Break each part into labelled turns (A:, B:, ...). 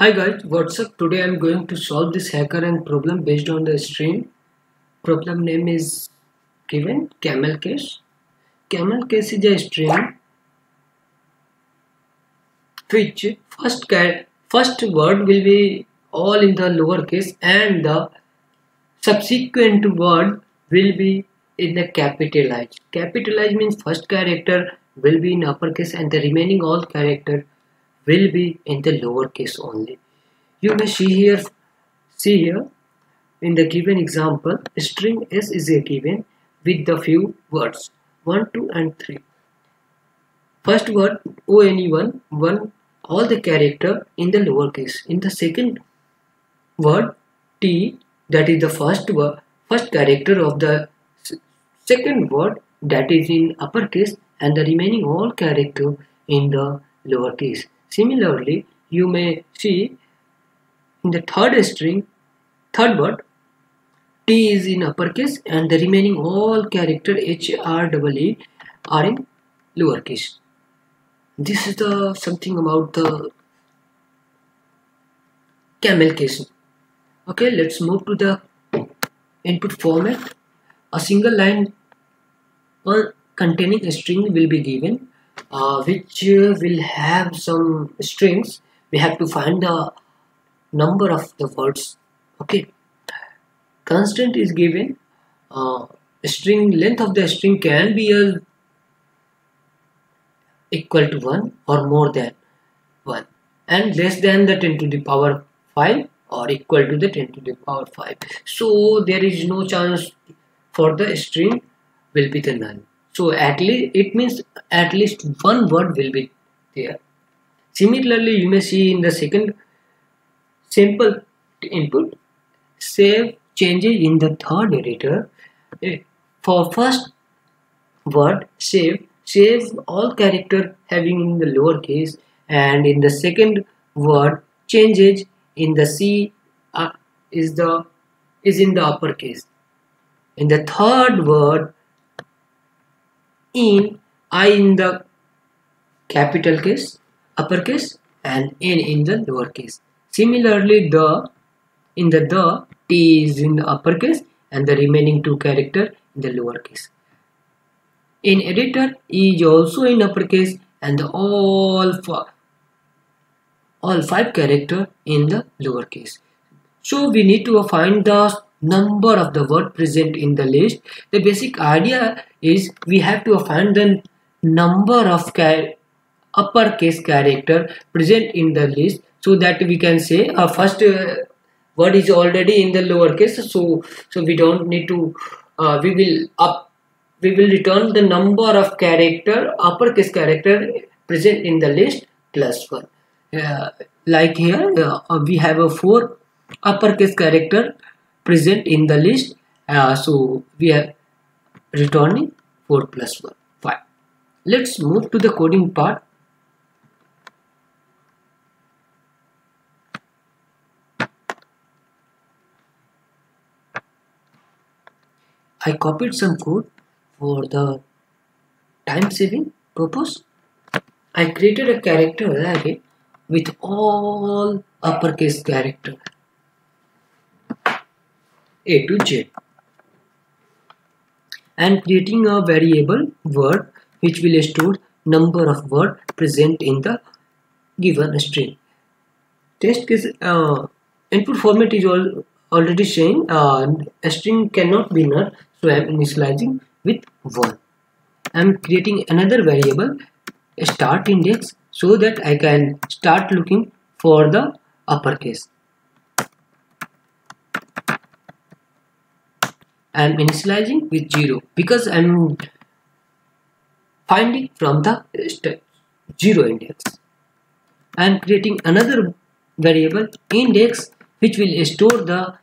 A: Hi guys, what's up? Today I'm going to solve this HackerRank problem based on the string. Problem name is given camel case. Camel case is a string which first first word will be all in the lowercase and the subsequent word will be in the capitalized. Capitalized means first character will be in uppercase and the remaining all character will be in the lowercase only. You may see here, see here in the given example, string s is a given with the few words 1, 2 and 3. First word one, 1 all the character in the lowercase. In the second word t that is the first word first character of the second word that is in uppercase and the remaining all character in the lowercase. Similarly, you may see in the third string, third word, T is in uppercase and the remaining all character H, R, W, E are in lowercase. This is the something about the camel case. Okay, let's move to the input format. A single line uh, containing a string will be given uh, which will have some strings. We have to find the number of the words okay? Constant is given. Uh, string length of the string can be a equal to 1 or more than 1 and less than the 10 to the power 5 or equal to the 10 to the power 5 so there is no chance for the string will be the null so at least it means at least one word will be there. Similarly, you may see in the second simple input save changes in the third editor. Eh, for first word save save all character having in the lowercase and in the second word changes in the C uh, is the is in the uppercase. In the third word in I in the capital case, uppercase and N in the lowercase. Similarly, the in the the T is in the uppercase and the remaining two character in the lowercase. In editor, E is also in uppercase and the all all five character in the lowercase. So we need to find the number of the word present in the list. The basic idea is we have to find the number of uppercase character present in the list so that we can say a uh, first uh, word is already in the lowercase so so we don't need to uh, we will up we will return the number of character uppercase character present in the list plus one uh, like here uh, we have a four uppercase character present in the list. Uh, so we are returning 4 plus 1 5 let's move to the coding part. I copied some code for the time saving purpose. I created a character array with all uppercase character a to J and creating a variable word which will store number of word present in the given string. Test case uh, input format is all already saying uh, a string cannot be null so I am initializing with 1. I am creating another variable start index so that I can start looking for the uppercase. I'm initializing with 0 because I'm finding from the 0 index. I'm creating another variable index which will store the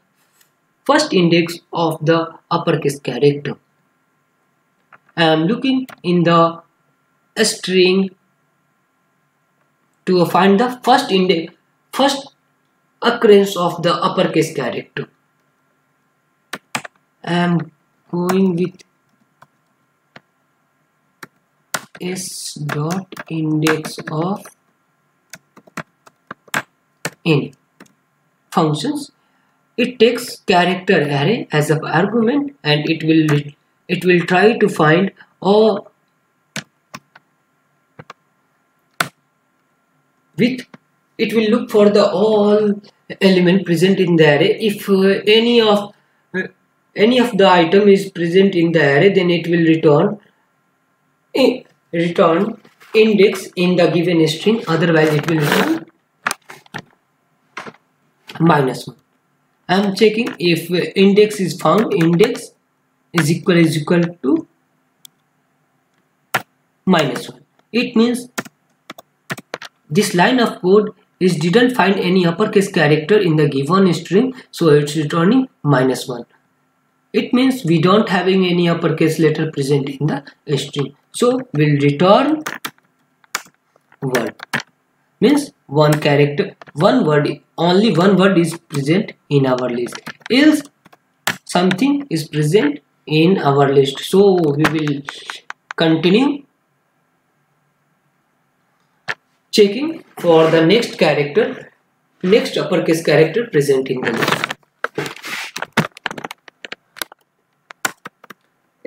A: first index of the uppercase character. I am looking in the string to find the first index, first occurrence of the uppercase character. I'm going with s dot index of in functions. It takes character array as an argument and it will it will try to find all with it will look for the all element present in the array. If uh, any of any of the item is present in the array then it will return return index in the given string. Otherwise it will return minus 1 I am checking if index is found. Index is equal is equal to minus 1 it means this line of code is didn't find any uppercase character in the given string so it's returning minus 1 it means we don't having any uppercase letter present in the string so we'll return word. Means one character one word only one word is present in our list. Else something is present in our list. So we will continue checking for the next character next uppercase character present in the list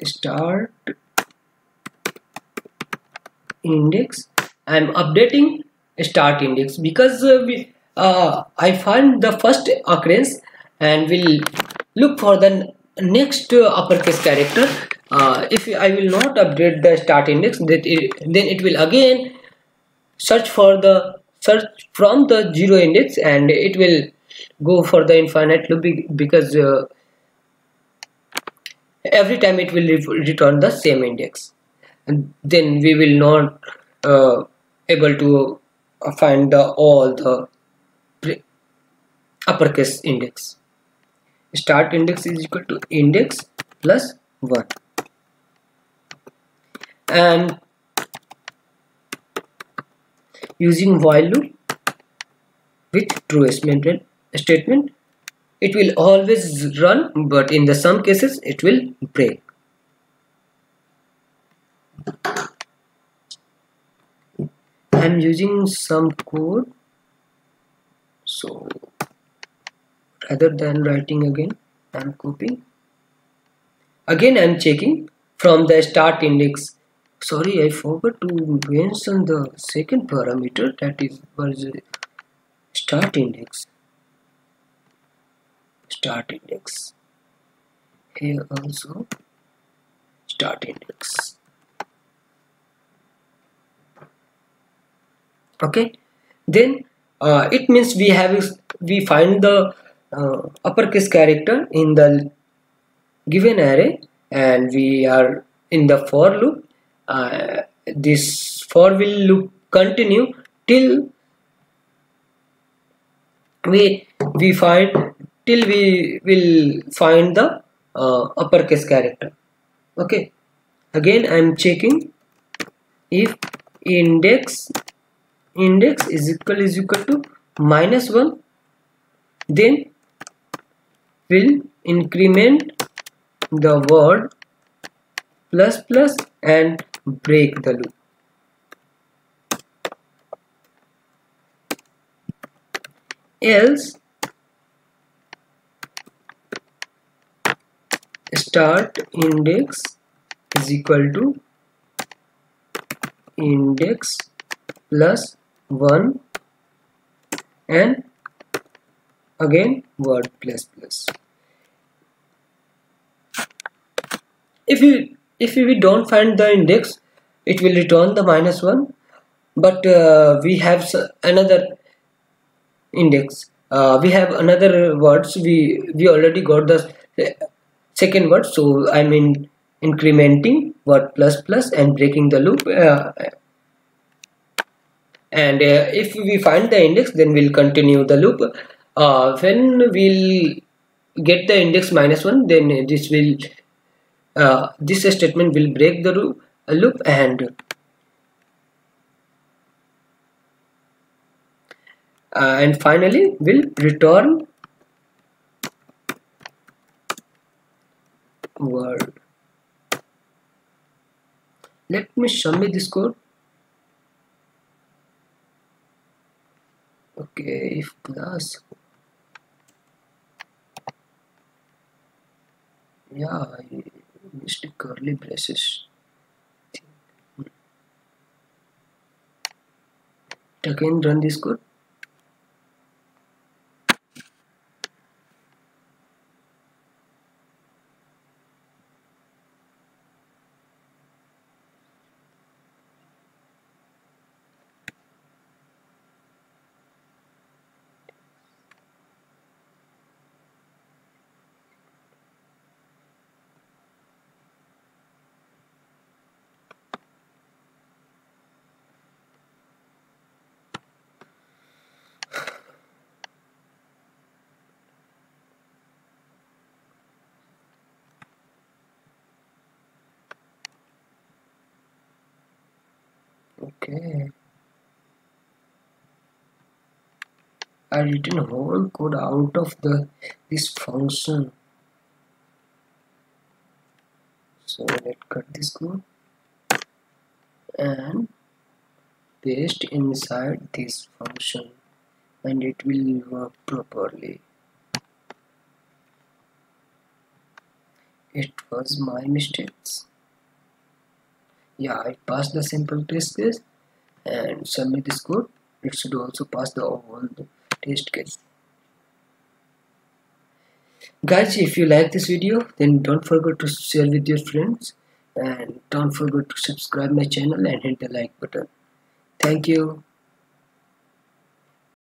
A: start index. I'm updating start index because uh, we, uh, i find the first occurrence and will look for the next uh, uppercase character. Uh, if i will not update the start index that it, then it will again search for the search from the zero index and it will go for the infinite loop because uh, every time it will return the same index. And then we will not uh, able to find the all the uppercase index. Start index is equal to index plus 1 and using while loop with true statement statement it will always run but in the some cases it will break. I'm using some code. So rather than writing again I'm copying. Again I'm checking from the start index. Sorry I forgot to mention the second parameter that is start index start index. Here also start index. Okay? Then uh, it means we have we find the uh, uppercase character in the given array and we are in the for loop. Uh, this for will loop continue till we we find till we will find the uh, uppercase character okay again i'm checking if index index is equal is equal to minus 1 then will increment the word plus plus and break the loop. Else start index is equal to index plus 1 and again word plus plus. If you if we don't find the index it will return the minus 1 but uh, we have another index. Uh, we have another words. We we already got the second word. So i mean incrementing word plus plus and breaking the loop uh, and uh, if we find the index then we'll continue the loop. Uh, when we'll get the index minus 1 then this will uh, this statement will break the loop, loop and uh, and finally will return word. Let me me this code. Okay if plus. Yeah I missed curly braces. Again run this code okay. I written whole code out of the this function. So let's cut this code. And paste inside this function and it will work properly. It was my mistakes yeah I passed the simple test case and submit this code. It should also pass the all the test case. Guys if you like this video then don't forget to share with your friends and don't forget to subscribe my channel and hit the like button. Thank you